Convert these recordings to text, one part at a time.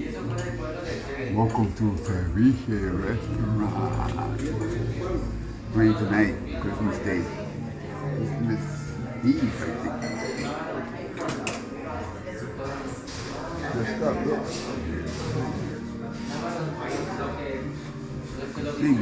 Welcome to Ceviche Restaurant. Free tonight, Christmas Day. Christmas Eve, I think. Up, look. Sing.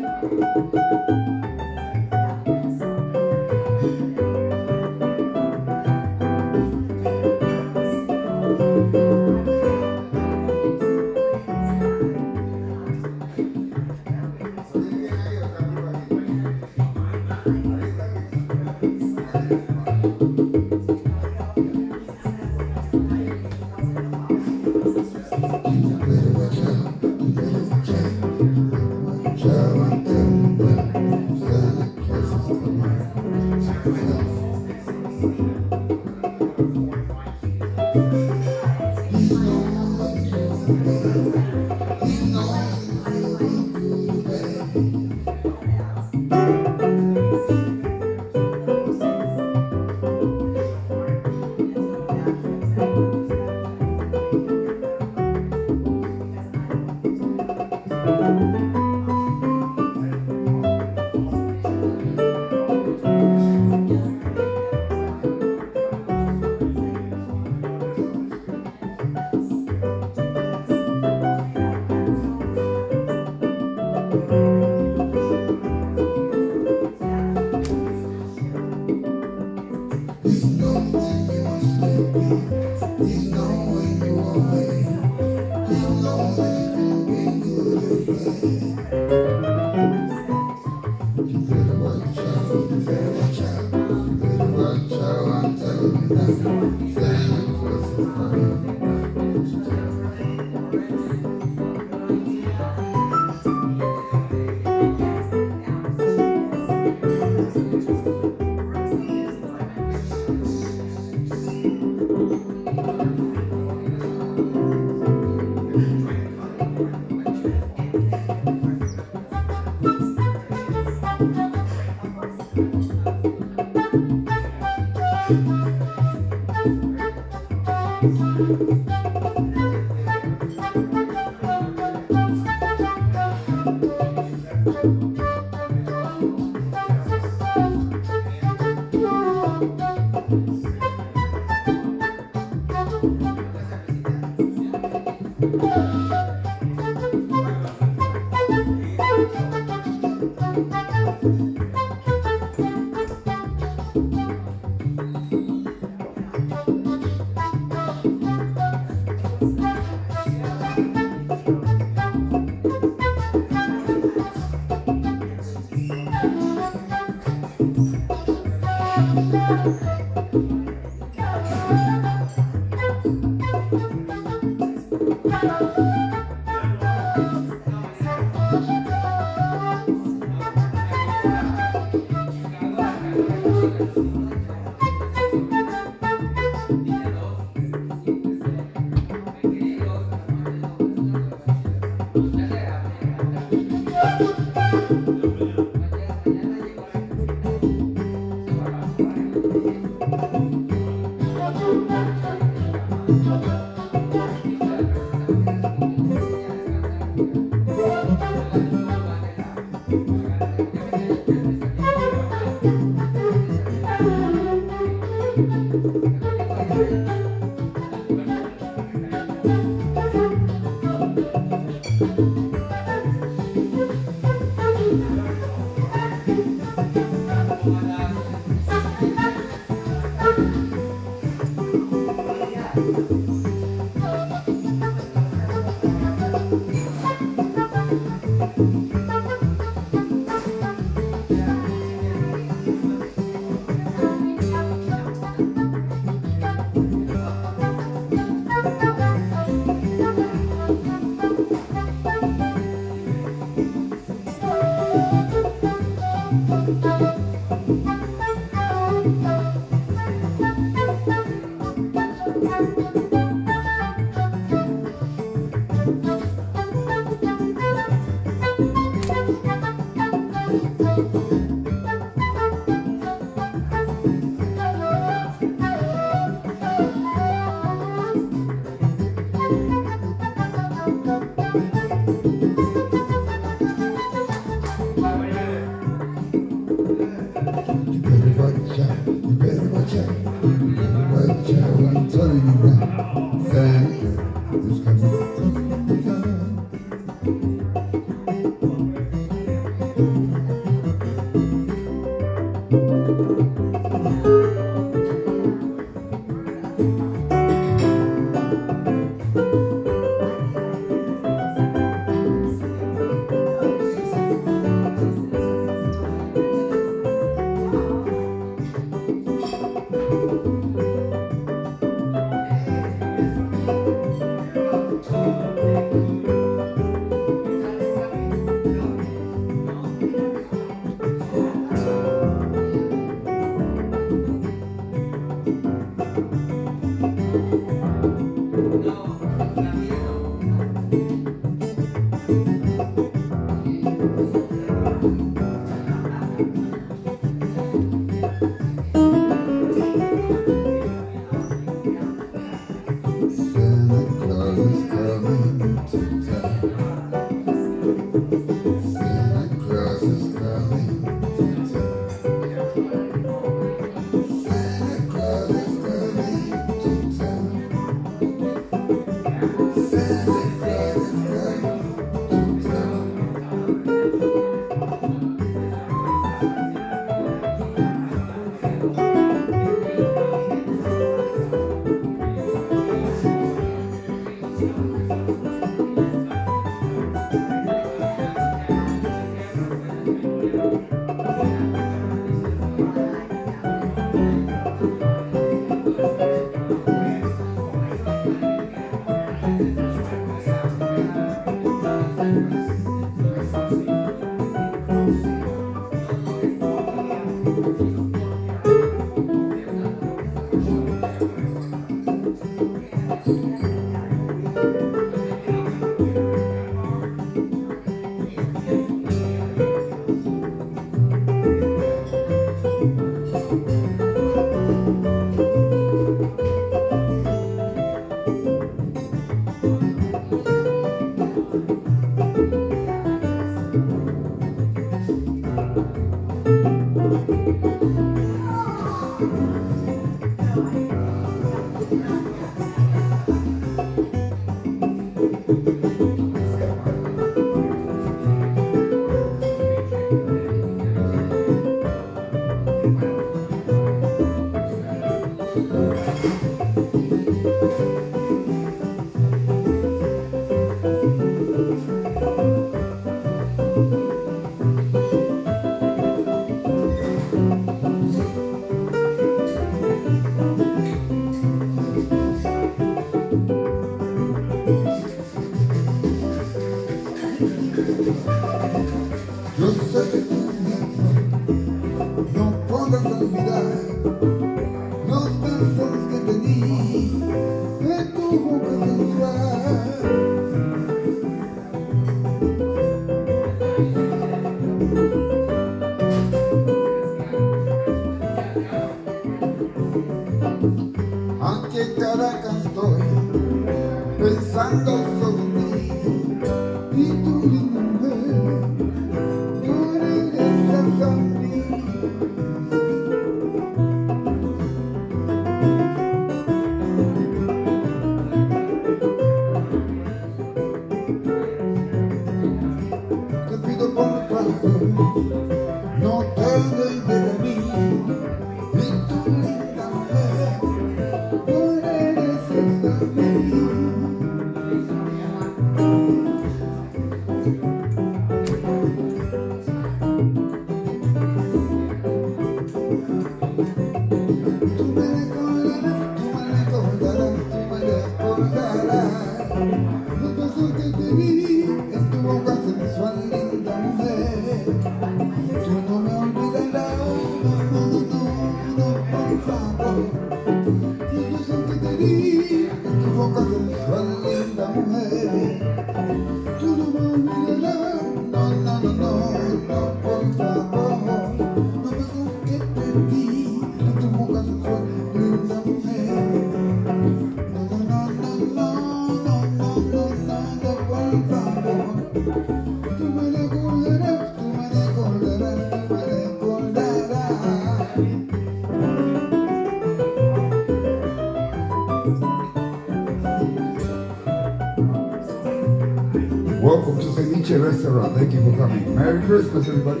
Restaurant. Thank you for coming. Merry Christmas, everybody.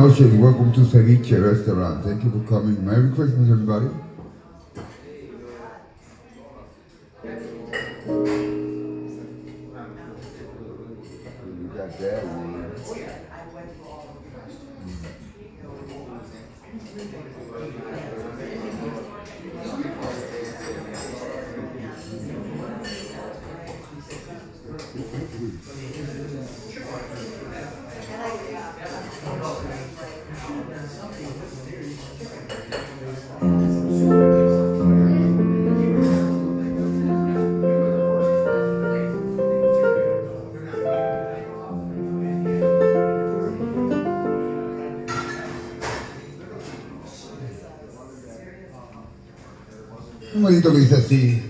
Noches, welcome to Ceviche Restaurant. Thank you for coming. Merry Christmas, everybody. lo hice así.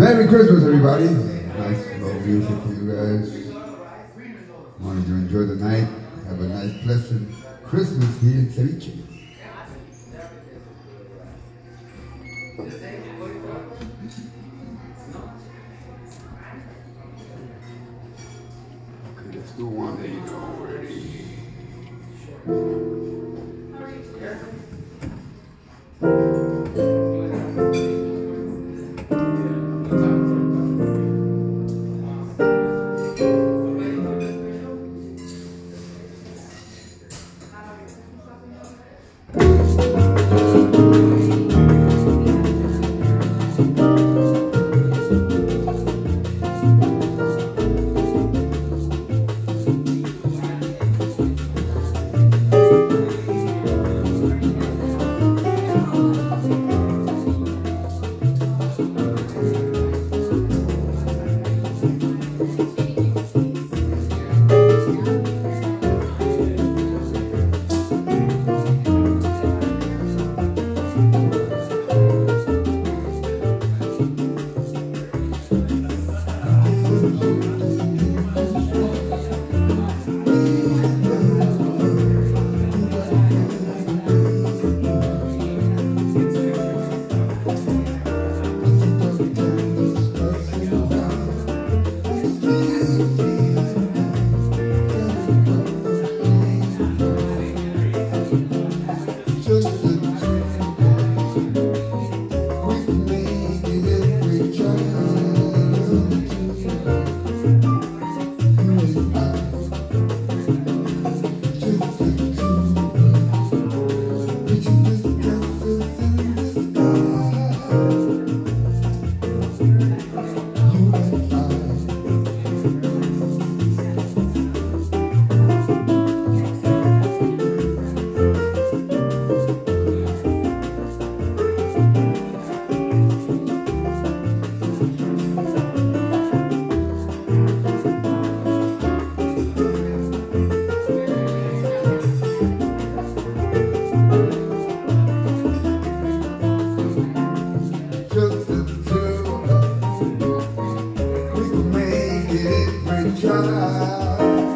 Merry Christmas, everybody. Nice little music for you guys. I wanted to enjoy the night. Have a nice, pleasant Christmas here in Ceviche. já.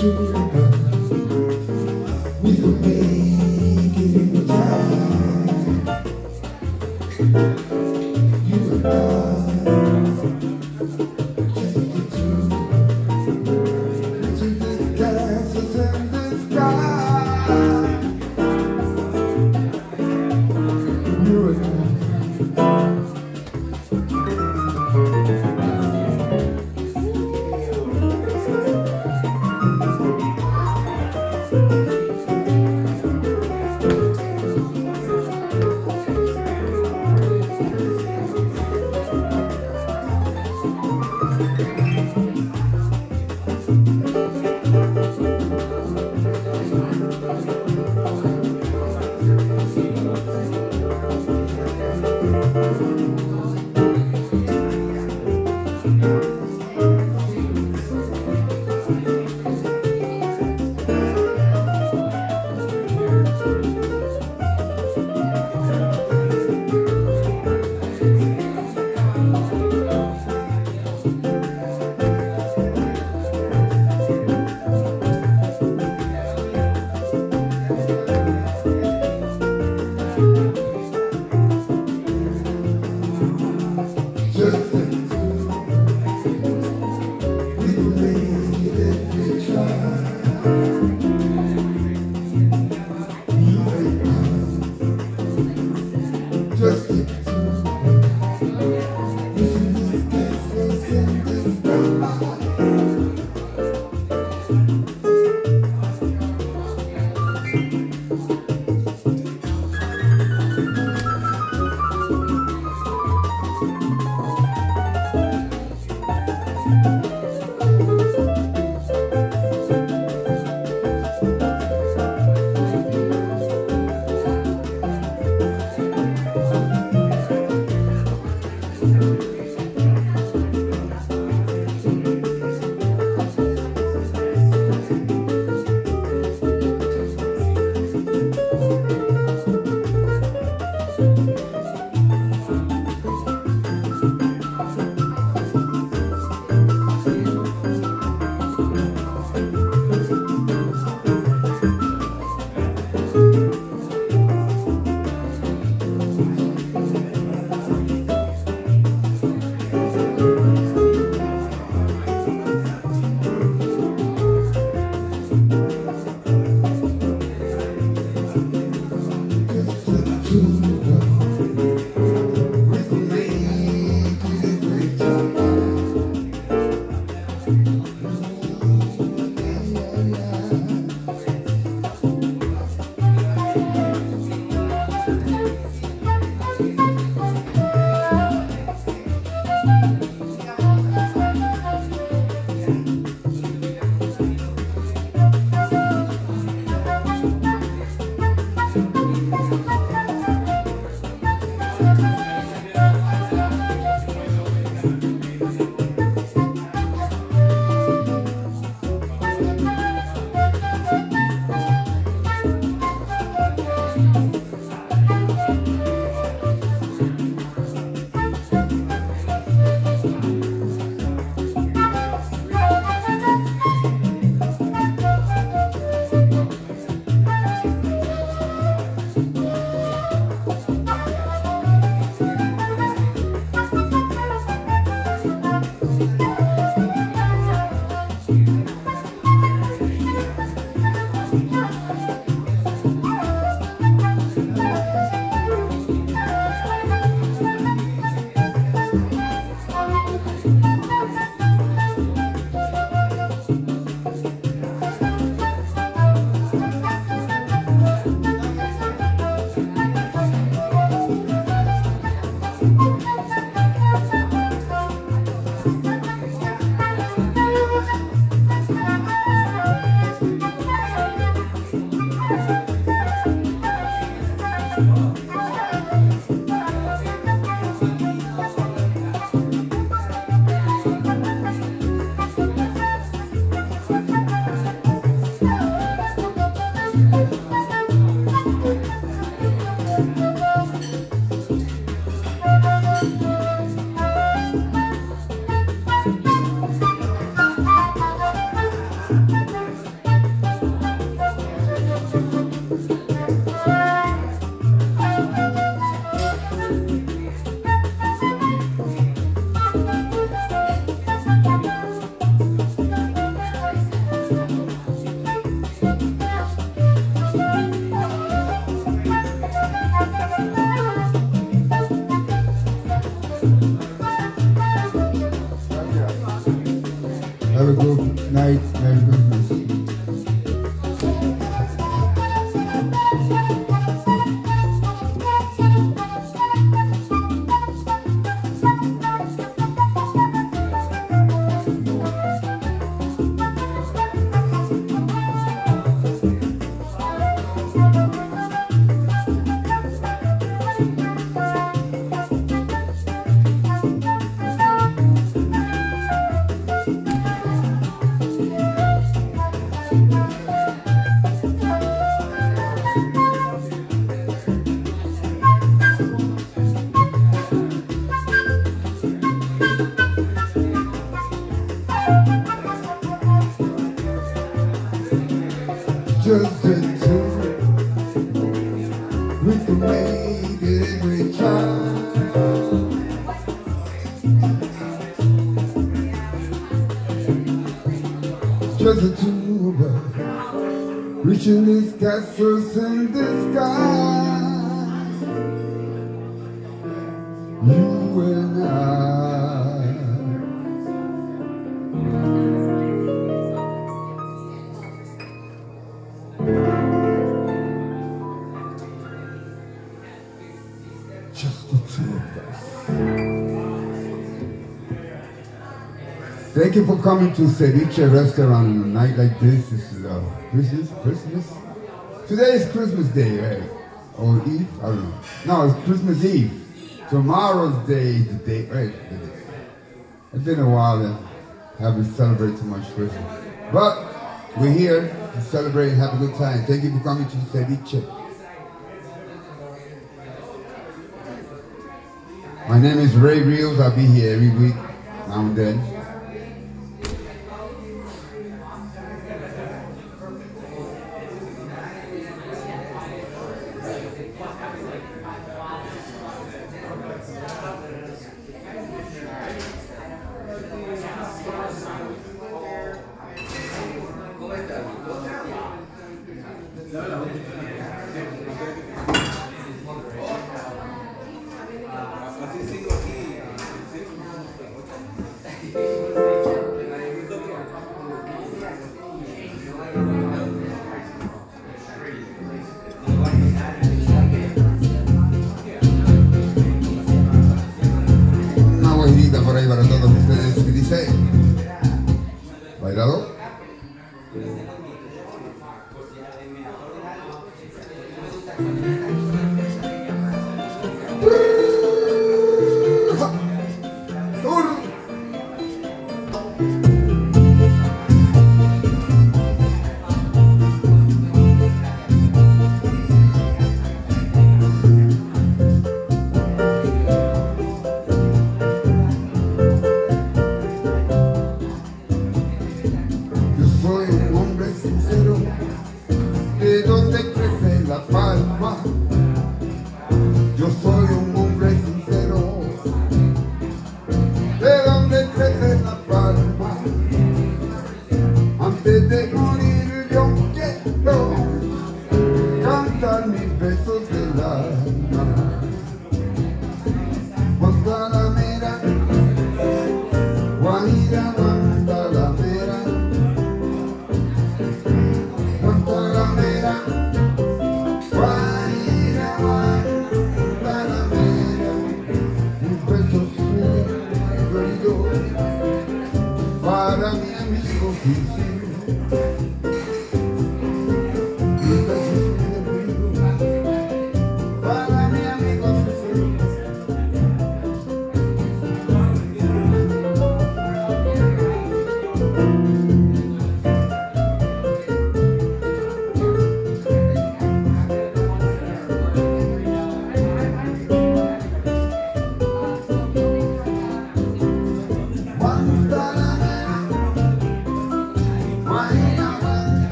Jubilee. treasure to above, reaching these castles in the sky. You and I. Thank you for coming to Ceviche restaurant on a night like this. This is uh, Christmas, Christmas. Today is Christmas Day, right? Or Eve? I don't know. No, it's Christmas Eve. Tomorrow's day, the day, right? It's been a while and haven't celebrated too much Christmas. But we're here to celebrate and have a good time. Thank you for coming to Ceviche. My name is Ray Rios. I'll be here every week, now and then.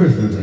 Christmas,